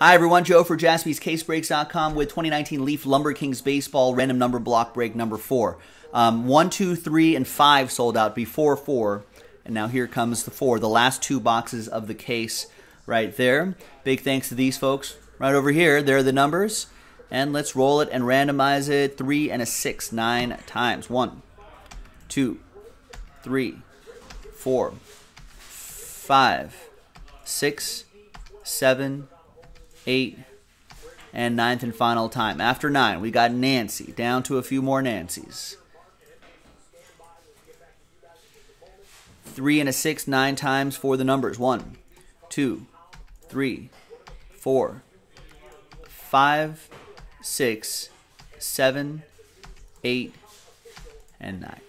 Hi, everyone. Joe for jaspyscasebreaks.com with 2019 Leaf Lumber Kings Baseball random number block break number four. Um, one, two, three, and five sold out before four. And now here comes the four, the last two boxes of the case right there. Big thanks to these folks right over here. There are the numbers. And let's roll it and randomize it three and a six, nine times. One, two, three, four, five, six, seven, eight, and ninth and final time. After nine, we got Nancy, down to a few more Nancys. Three and a six, nine times for the numbers. One, two, three, four, five, six, seven, eight, and nine.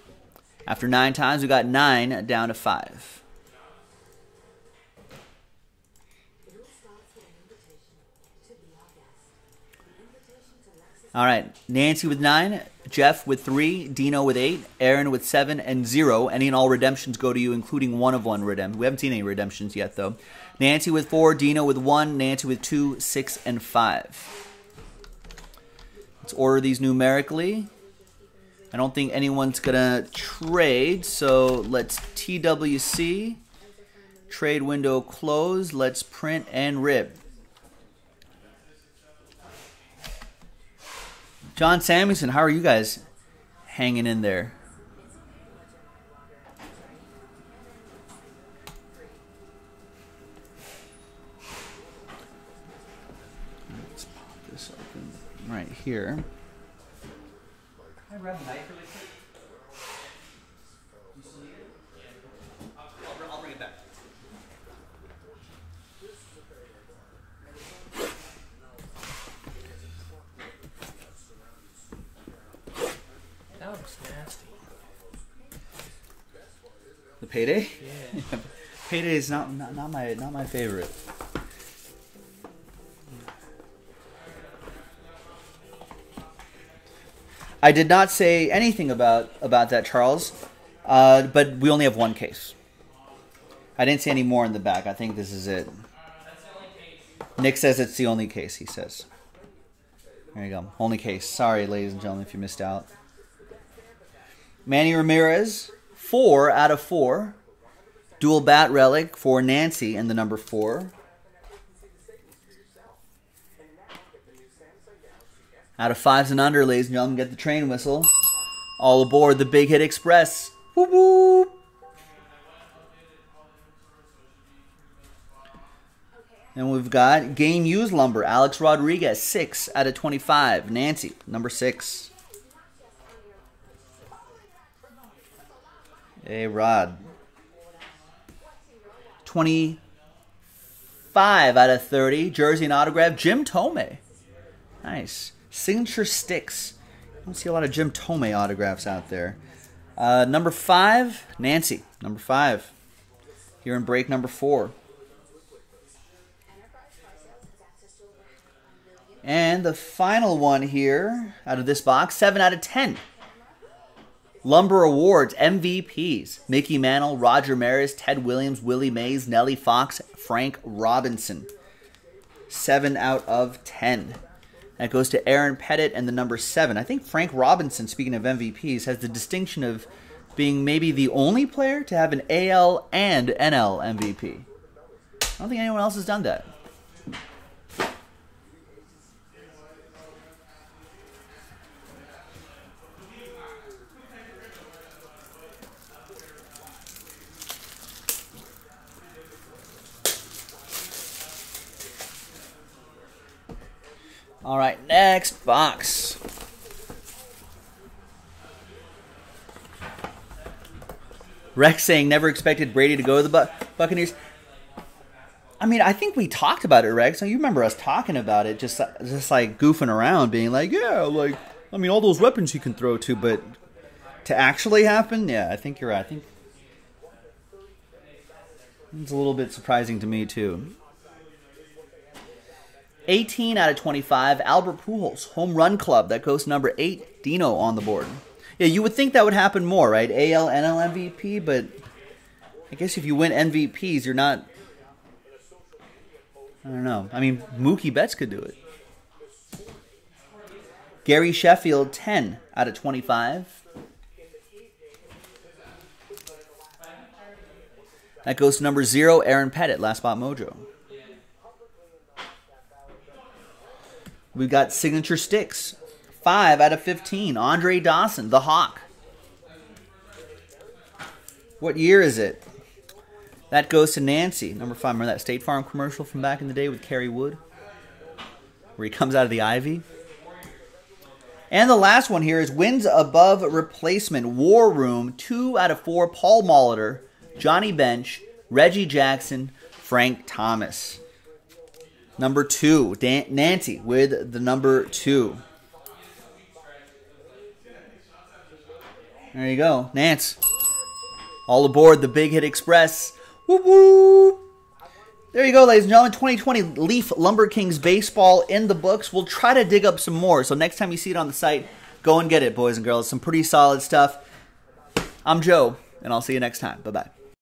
After nine times, we got nine down to five. All right, Nancy with nine, Jeff with three, Dino with eight, Aaron with seven, and zero. Any and all redemptions go to you, including one of one redemption. We haven't seen any redemptions yet, though. Nancy with four, Dino with one, Nancy with two, six, and five. Let's order these numerically. I don't think anyone's gonna trade, so let's TWC. Trade window closed. Let's print and rip. John Samuelson, how are you guys hanging in there? Let's pop this open right here. Can I grab a knife really quick? You still need it? Yeah. I'll, I'll bring it back. That looks nasty. The payday? Yeah. payday is not, not not my not my favorite. I did not say anything about about that, Charles. Uh, but we only have one case. I didn't see any more in the back. I think this is it. Nick says it's the only case. He says. There you go. Only case. Sorry, ladies and gentlemen, if you missed out. Manny Ramirez, four out of four. Dual bat relic for Nancy and the number four. Out of fives and under, ladies and gentlemen, get the train whistle. All aboard the Big Hit Express. And we've got game used lumber. Alex Rodriguez, six out of twenty-five. Nancy, number six. Hey, Rod. 25 out of 30. Jersey and autograph. Jim Thome. Nice. Signature sticks. I don't see a lot of Jim Thome autographs out there. Uh, number five, Nancy. Number five. Here in break number four. And the final one here out of this box, 7 out of 10. Lumber Awards MVPs Mickey Mantle, Roger Maris, Ted Williams, Willie Mays, Nellie Fox, Frank Robinson. 7 out of 10. That goes to Aaron Pettit and the number 7. I think Frank Robinson, speaking of MVPs, has the distinction of being maybe the only player to have an AL and NL MVP. I don't think anyone else has done that. All right, next box. Rex saying never expected Brady to go to the Buc- Buccaneers. I mean, I think we talked about it, Rex. So You remember us talking about it, just just like goofing around, being like, yeah, like I mean, all those weapons he can throw to, but to actually happen, yeah, I think you're right. I think it's a little bit surprising to me too. 18 out of 25, Albert Pujols, home run club. That goes number 8, Dino on the board. Yeah, you would think that would happen more, right? AL, NL MVP, but I guess if you win MVPs, you're not I don't know. I mean, Mookie Betts could do it. Gary Sheffield, 10 out of 25. That goes to number zero, Aaron Pettit, last spot mojo. We've got signature sticks. 5 out of 15. Andre Dawson, the Hawk. What year is it? That goes to Nancy, number 5. Remember that State Farm commercial from back in the day with Kerry Wood? Where he comes out of the ivy? And the last one here is wins above replacement. War Room, 2 out of 4. Paul Molitor, Johnny Bench, Reggie Jackson, Frank Thomas. Number 2, Dan- Nancy with the number 2. There you go, Nance. All aboard the Big Hit Express. Woo woo! There you go, ladies and gentlemen. 2020 Leaf Lumber Kings baseball in the books. We'll try to dig up some more. So next time you see it on the site, go and get it, boys and girls. Some pretty solid stuff. I'm Joe, and I'll see you next time. Bye bye.